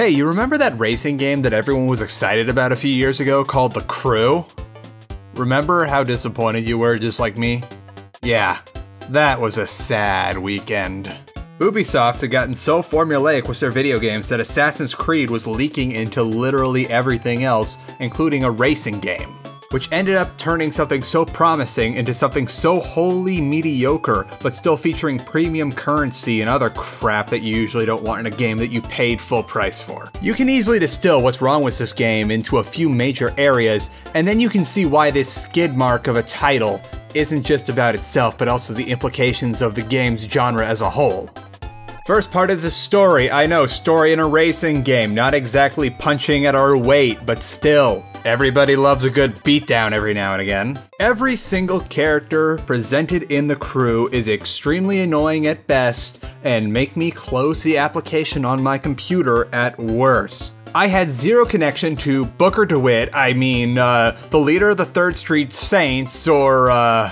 Hey, you remember that racing game that everyone was excited about a few years ago called The Crew? Remember how disappointed you were just like me? Yeah, that was a sad weekend. Ubisoft had gotten so formulaic with their video games that Assassin's Creed was leaking into literally everything else, including a racing game which ended up turning something so promising into something so wholly mediocre, but still featuring premium currency and other crap that you usually don't want in a game that you paid full price for. You can easily distill what's wrong with this game into a few major areas, and then you can see why this skid mark of a title isn't just about itself, but also the implications of the game's genre as a whole. First part is a story. I know, story in a racing game, not exactly punching at our weight, but still. Everybody loves a good beatdown every now and again. Every single character presented in the crew is extremely annoying at best and make me close the application on my computer at worst. I had zero connection to Booker DeWitt, I mean, uh, the leader of the Third Street Saints, or, uh,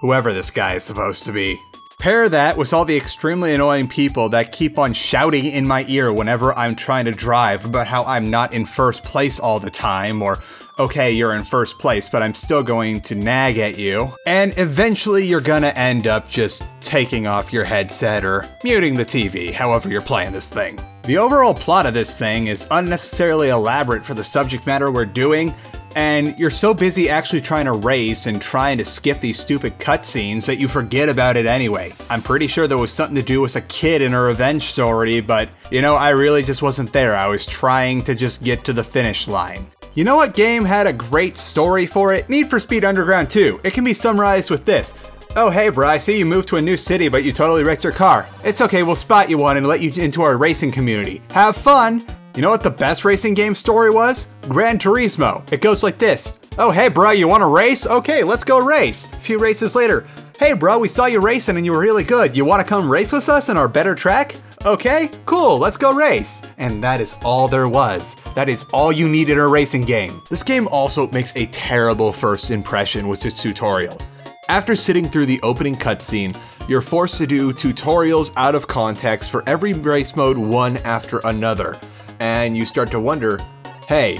whoever this guy is supposed to be. Pair that with all the extremely annoying people that keep on shouting in my ear whenever I'm trying to drive about how I'm not in first place all the time, or okay, you're in first place, but I'm still going to nag at you. And eventually you're gonna end up just taking off your headset or muting the TV, however you're playing this thing. The overall plot of this thing is unnecessarily elaborate for the subject matter we're doing, and you're so busy actually trying to race and trying to skip these stupid cutscenes that you forget about it anyway. I'm pretty sure there was something to do with a kid in a revenge story, but you know, I really just wasn't there. I was trying to just get to the finish line. You know what game had a great story for it? Need for Speed Underground 2. It can be summarized with this. Oh hey bro, I see you moved to a new city but you totally wrecked your car. It's okay, we'll spot you one and let you into our racing community. Have fun! You know what the best racing game story was? Gran Turismo. It goes like this. Oh, hey, bro, you want to race? Okay, let's go race. A few races later. Hey, bro, we saw you racing and you were really good. You want to come race with us in our better track? Okay, cool, let's go race. And that is all there was. That is all you need in a racing game. This game also makes a terrible first impression with its tutorial. After sitting through the opening cutscene, you're forced to do tutorials out of context for every race mode one after another and you start to wonder, hey,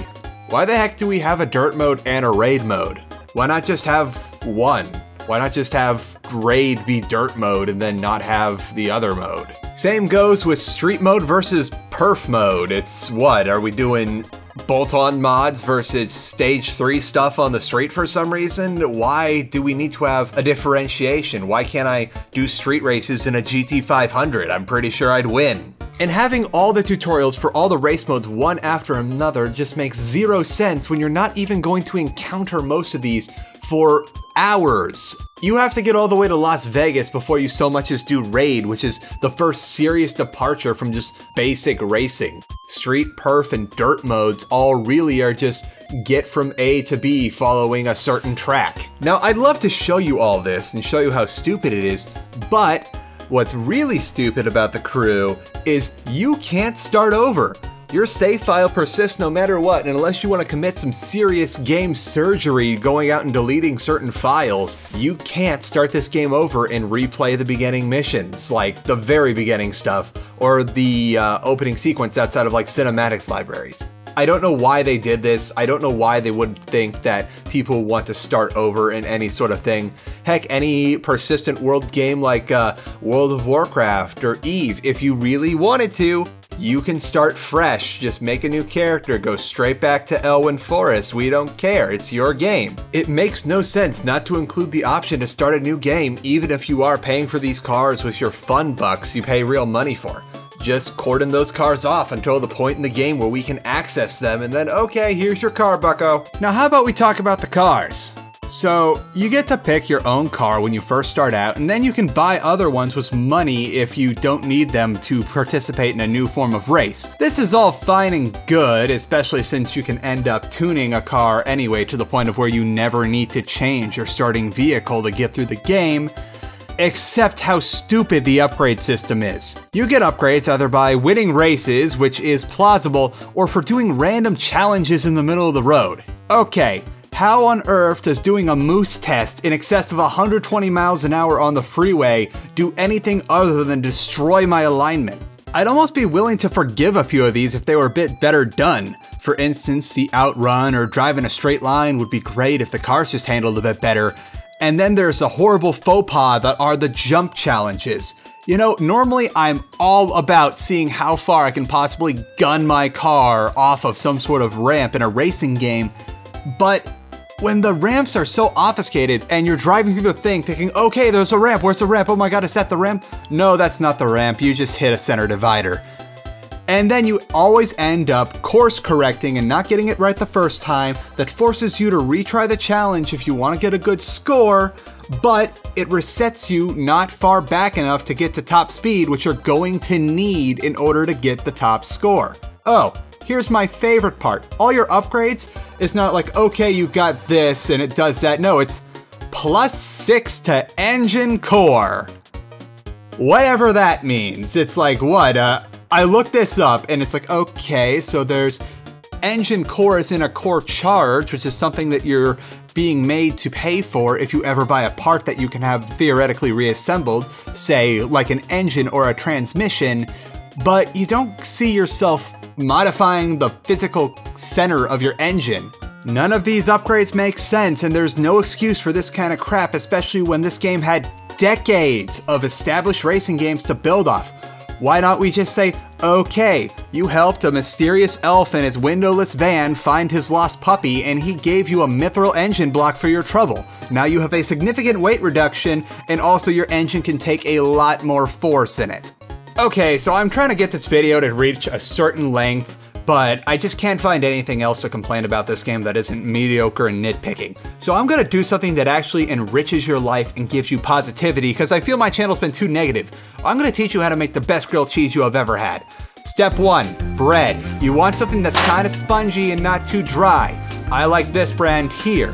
why the heck do we have a dirt mode and a raid mode? Why not just have one? Why not just have raid be dirt mode and then not have the other mode? Same goes with street mode versus perf mode. It's what, are we doing bolt-on mods versus stage 3 stuff on the street for some reason? Why do we need to have a differentiation? Why can't I do street races in a GT500? I'm pretty sure I'd win. And having all the tutorials for all the race modes one after another just makes zero sense when you're not even going to encounter most of these for hours. You have to get all the way to Las Vegas before you so much as do Raid, which is the first serious departure from just basic racing. Street, perf, and dirt modes all really are just get from A to B following a certain track. Now, I'd love to show you all this and show you how stupid it is, but What's really stupid about the crew is you can't start over. Your save file persists no matter what, and unless you want to commit some serious game surgery going out and deleting certain files, you can't start this game over and replay the beginning missions, like the very beginning stuff, or the uh, opening sequence outside of like cinematics libraries. I don't know why they did this. I don't know why they would think that people want to start over in any sort of thing. Heck, any persistent world game like uh, World of Warcraft or Eve, if you really wanted to, you can start fresh. Just make a new character, go straight back to Elwynn Forest. We don't care. It's your game. It makes no sense not to include the option to start a new game, even if you are paying for these cars with your fun bucks you pay real money for just cordon those cars off until the point in the game where we can access them and then, okay, here's your car, bucko. Now how about we talk about the cars? So, you get to pick your own car when you first start out, and then you can buy other ones with money if you don't need them to participate in a new form of race. This is all fine and good, especially since you can end up tuning a car anyway to the point of where you never need to change your starting vehicle to get through the game, except how stupid the upgrade system is. You get upgrades either by winning races, which is plausible, or for doing random challenges in the middle of the road. Okay, how on earth does doing a moose test in excess of 120 miles an hour on the freeway do anything other than destroy my alignment? I'd almost be willing to forgive a few of these if they were a bit better done. For instance, the outrun or driving a straight line would be great if the cars just handled a bit better. And then there's a horrible faux pas that are the jump challenges. You know, normally I'm all about seeing how far I can possibly gun my car off of some sort of ramp in a racing game, but when the ramps are so obfuscated and you're driving through the thing thinking, okay, there's a ramp, where's the ramp? Oh my god, is that the ramp? No, that's not the ramp, you just hit a center divider. And then you always end up course correcting and not getting it right the first time that forces you to retry the challenge if you want to get a good score, but it resets you not far back enough to get to top speed, which you're going to need in order to get the top score. Oh, here's my favorite part. All your upgrades is not like, okay, you got this and it does that. No, it's plus six to engine core. Whatever that means. It's like, what? Uh, I looked this up and it's like, okay, so there's engine core is in a core charge, which is something that you're being made to pay for if you ever buy a part that you can have theoretically reassembled, say like an engine or a transmission, but you don't see yourself modifying the physical center of your engine. None of these upgrades make sense, and there's no excuse for this kind of crap, especially when this game had decades of established racing games to build off. Why not we just say, okay, you helped a mysterious elf in his windowless van find his lost puppy and he gave you a mithril engine block for your trouble. Now you have a significant weight reduction and also your engine can take a lot more force in it. Okay, so I'm trying to get this video to reach a certain length but I just can't find anything else to complain about this game that isn't mediocre and nitpicking. So I'm gonna do something that actually enriches your life and gives you positivity because I feel my channel's been too negative. I'm gonna teach you how to make the best grilled cheese you have ever had. Step one, bread. You want something that's kind of spongy and not too dry. I like this brand here.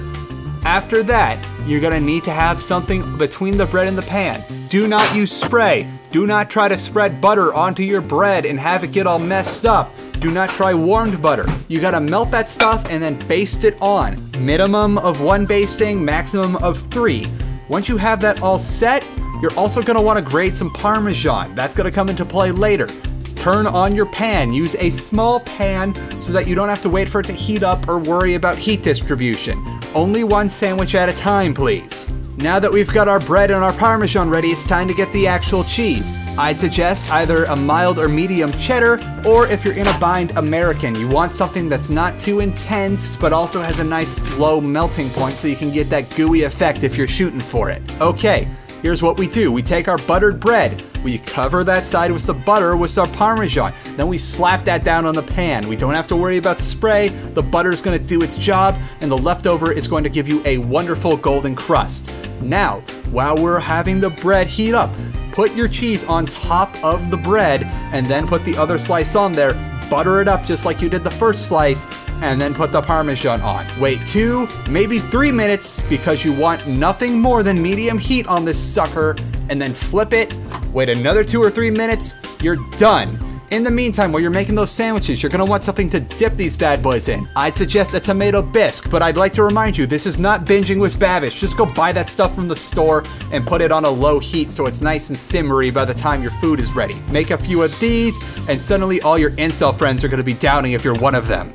After that, you're gonna need to have something between the bread and the pan. Do not use spray. Do not try to spread butter onto your bread and have it get all messed up. Do not try warmed butter. You gotta melt that stuff and then baste it on. Minimum of one basting, maximum of three. Once you have that all set, you're also gonna wanna grate some Parmesan. That's gonna come into play later. Turn on your pan. Use a small pan so that you don't have to wait for it to heat up or worry about heat distribution. Only one sandwich at a time, please. Now that we've got our bread and our Parmesan ready, it's time to get the actual cheese. I'd suggest either a mild or medium cheddar, or if you're in a bind, American. You want something that's not too intense, but also has a nice low melting point so you can get that gooey effect if you're shooting for it. Okay, here's what we do. We take our buttered bread, we cover that side with some butter with some Parmesan, then we slap that down on the pan. We don't have to worry about spray, the butter's gonna do its job, and the leftover is going to give you a wonderful golden crust. Now, while we're having the bread heat up, put your cheese on top of the bread and then put the other slice on there. Butter it up just like you did the first slice and then put the Parmesan on. Wait two, maybe three minutes because you want nothing more than medium heat on this sucker and then flip it. Wait another two or three minutes, you're done. In the meantime, while you're making those sandwiches, you're gonna want something to dip these bad boys in. I'd suggest a tomato bisque, but I'd like to remind you, this is not binging with Babish. Just go buy that stuff from the store and put it on a low heat so it's nice and simmery by the time your food is ready. Make a few of these, and suddenly all your incel friends are gonna be downing if you're one of them.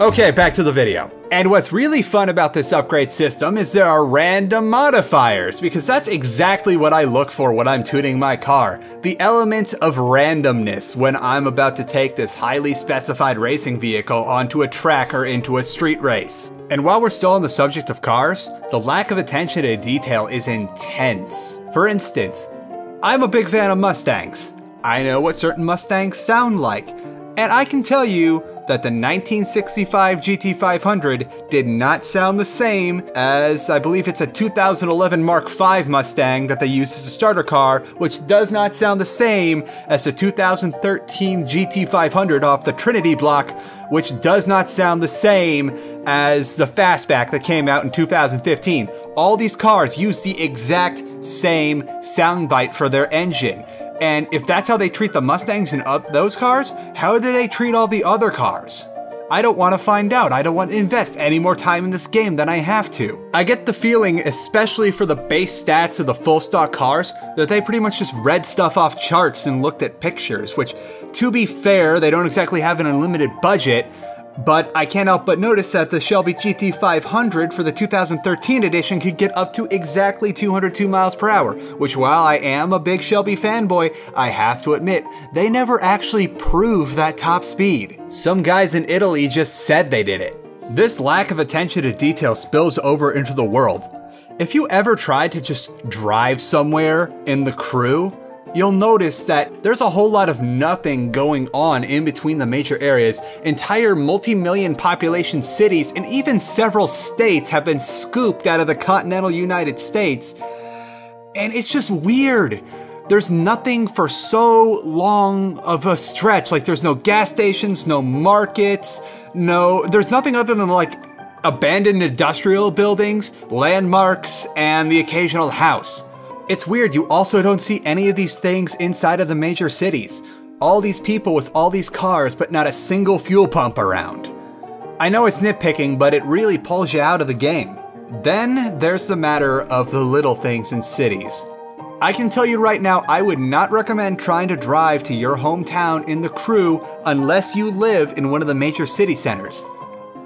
Okay, back to the video. And what's really fun about this upgrade system is there are random modifiers, because that's exactly what I look for when I'm tuning my car. The element of randomness when I'm about to take this highly specified racing vehicle onto a track or into a street race. And while we're still on the subject of cars, the lack of attention to detail is intense. For instance, I'm a big fan of Mustangs. I know what certain Mustangs sound like, and I can tell you that the 1965 GT500 did not sound the same as, I believe it's a 2011 Mark V Mustang that they use as a starter car, which does not sound the same as the 2013 GT500 off the Trinity block, which does not sound the same as the Fastback that came out in 2015. All these cars use the exact same soundbite for their engine. And if that's how they treat the Mustangs and up those cars, how do they treat all the other cars? I don't want to find out. I don't want to invest any more time in this game than I have to. I get the feeling, especially for the base stats of the full stock cars, that they pretty much just read stuff off charts and looked at pictures, which, to be fair, they don't exactly have an unlimited budget, but I can't help but notice that the Shelby GT500 for the 2013 edition could get up to exactly 202 miles per hour, which while I am a big Shelby fanboy, I have to admit, they never actually proved that top speed. Some guys in Italy just said they did it. This lack of attention to detail spills over into the world. If you ever tried to just drive somewhere in the crew, you'll notice that there's a whole lot of nothing going on in between the major areas. Entire multi-million population cities and even several states have been scooped out of the continental United States. And it's just weird. There's nothing for so long of a stretch. Like there's no gas stations, no markets, no, there's nothing other than like abandoned industrial buildings, landmarks, and the occasional house. It's weird, you also don't see any of these things inside of the major cities. All these people with all these cars, but not a single fuel pump around. I know it's nitpicking, but it really pulls you out of the game. Then there's the matter of the little things in cities. I can tell you right now, I would not recommend trying to drive to your hometown in the crew unless you live in one of the major city centers.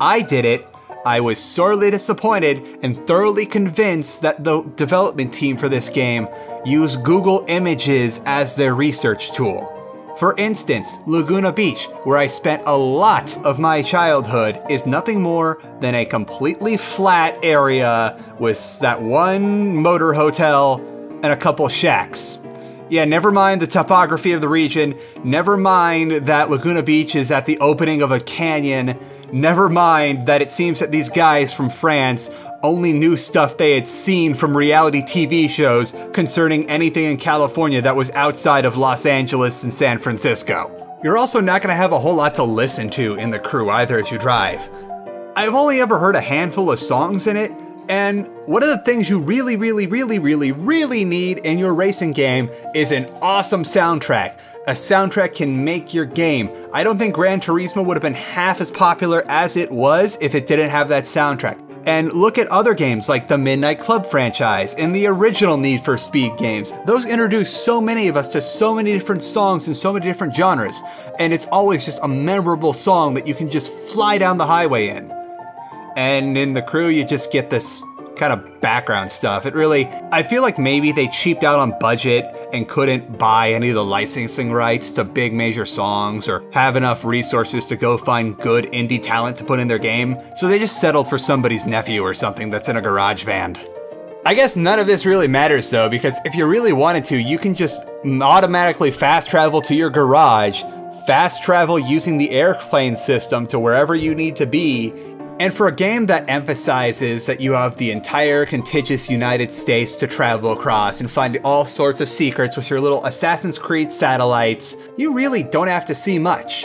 I did it, I was sorely disappointed and thoroughly convinced that the development team for this game used Google Images as their research tool. For instance, Laguna Beach, where I spent a lot of my childhood, is nothing more than a completely flat area with that one motor hotel and a couple shacks. Yeah, never mind the topography of the region, never mind that Laguna Beach is at the opening of a canyon Never mind that it seems that these guys from France only knew stuff they had seen from reality TV shows concerning anything in California that was outside of Los Angeles and San Francisco. You're also not going to have a whole lot to listen to in the crew either as you drive. I've only ever heard a handful of songs in it, and one of the things you really, really, really, really, really need in your racing game is an awesome soundtrack. A soundtrack can make your game. I don't think Gran Turismo would have been half as popular as it was if it didn't have that soundtrack. And look at other games like the Midnight Club franchise and the original Need for Speed games. Those introduced so many of us to so many different songs and so many different genres. And it's always just a memorable song that you can just fly down the highway in. And in the crew, you just get this kind of background stuff. It really, I feel like maybe they cheaped out on budget and couldn't buy any of the licensing rights to big major songs or have enough resources to go find good indie talent to put in their game. So they just settled for somebody's nephew or something that's in a garage band. I guess none of this really matters though, because if you really wanted to, you can just automatically fast travel to your garage, fast travel using the airplane system to wherever you need to be, and for a game that emphasizes that you have the entire contiguous United States to travel across and find all sorts of secrets with your little Assassin's Creed satellites, you really don't have to see much.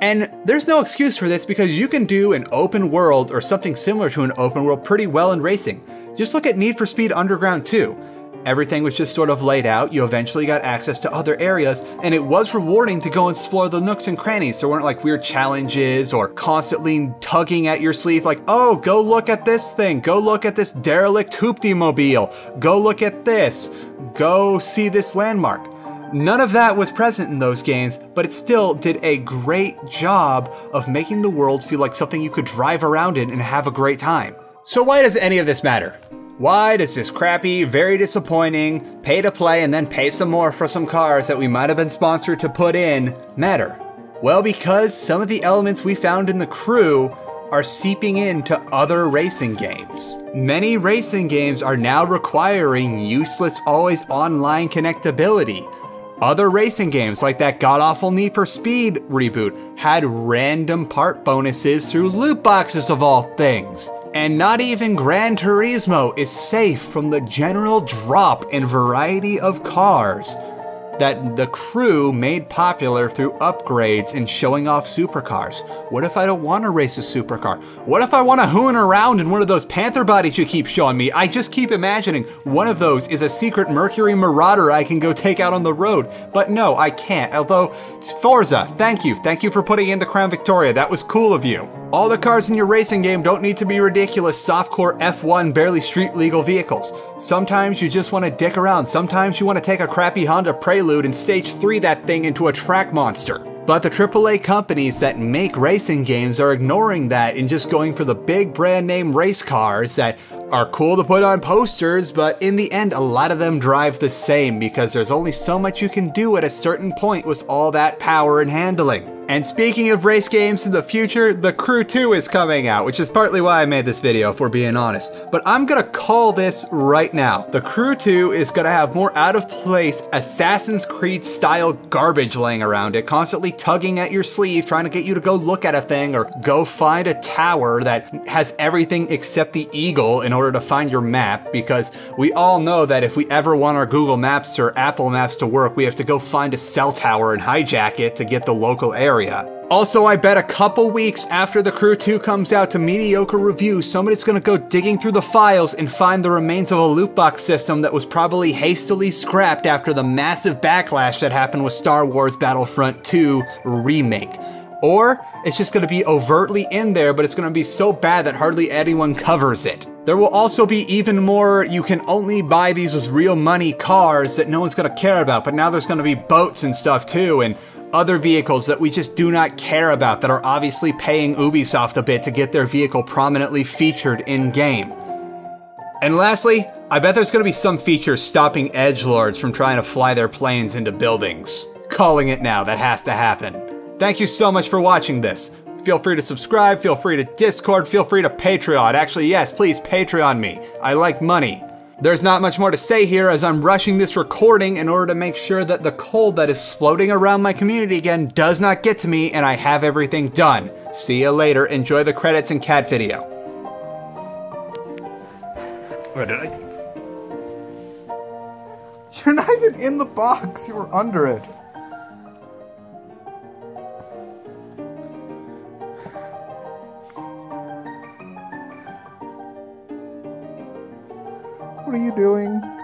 And there's no excuse for this because you can do an open world or something similar to an open world pretty well in racing. Just look at Need for Speed Underground 2 everything was just sort of laid out. You eventually got access to other areas, and it was rewarding to go and explore the nooks and crannies. There weren't like weird challenges or constantly tugging at your sleeve, like, oh, go look at this thing, go look at this derelict hoopty mobile, go look at this, go see this landmark. None of that was present in those games, but it still did a great job of making the world feel like something you could drive around in and have a great time. So why does any of this matter? Why does this crappy, very disappointing, pay to play and then pay some more for some cars that we might have been sponsored to put in matter? Well, because some of the elements we found in the crew are seeping into other racing games. Many racing games are now requiring useless always online connectability. Other racing games, like that god awful Need for Speed reboot, had random part bonuses through loot boxes of all things. And not even Gran Turismo is safe from the general drop in variety of cars. that the crew made popular through upgrades and showing off supercars. What if I don't want to race a supercar? What if I want to hoon around in one of those Panther bodies you keep showing me? I just keep imagining one of those is a secret Mercury Marauder I can go take out on the road. But no, I can't. Although, Forza, thank you. Thank you for putting in the Crown Victoria. That was cool of you. All the cars in your racing game don't need to be ridiculous softcore F1 barely street legal vehicles. Sometimes you just want to dick around. Sometimes you want to take a crappy Honda Prelude and stage 3 that thing into a track monster. But the AAA companies that make racing games are ignoring that and just going for the big brand name race cars that are cool to put on posters, but in the end, a lot of them drive the same because there's only so much you can do at a certain point with all that power and handling. And speaking of race games in the future, The Crew 2 is coming out, which is partly why I made this video, if we're being honest. But I'm gonna call this right now. The Crew 2 is gonna have more out of place Assassin's Creed style garbage laying around it, constantly tugging at your sleeve, trying to get you to go look at a thing or go find a tower that has everything except the eagle in order to find your map, because we all know that if we ever want our Google Maps or Apple Maps to work, we have to go find a cell tower and hijack it to get the local area area. Also, I bet a couple weeks after The Crew 2 comes out to mediocre reviews, somebody's gonna go digging through the files and find the remains of a loot box system that was probably hastily scrapped after the massive backlash that happened with Star Wars Battlefront 2 Remake. Or it's just gonna be overtly in there, but it's gonna be so bad that hardly anyone covers it. There will also be even more, you can only buy these with real money cars that no one's gonna care about, but now there's gonna be boats and stuff too, and other vehicles that we just do not care about that are obviously paying Ubisoft a bit to get their vehicle prominently featured in game. And lastly, I bet there's gonna be some features stopping edge lords from trying to fly their planes into buildings. Calling it now, that has to happen. Thank you so much for watching this. Feel free to subscribe, feel free to Discord, feel free to Patreon. Actually, yes, please Patreon me. I like money. There's not much more to say here as I'm rushing this recording in order to make sure that the cold that is floating around my community again does not get to me and I have everything done. See you later. Enjoy the credits and cat video. Wait, did I? You're not even in the box. You were under it. What are you doing?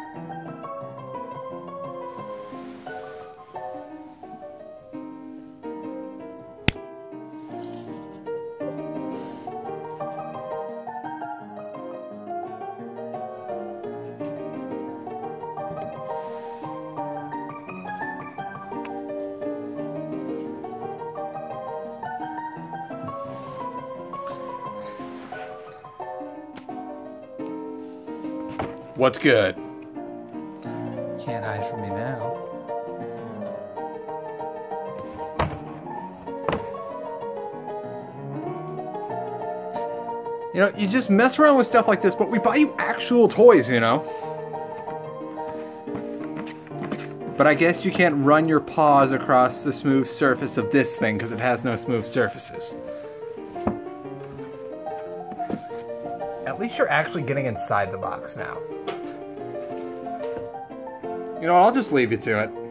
What's good? Can't hide from me now. You know, you just mess around with stuff like this, but we buy you actual toys, you know? But I guess you can't run your paws across the smooth surface of this thing because it has no smooth surfaces. At least you're actually getting inside the box now. You know I'll just leave you to it.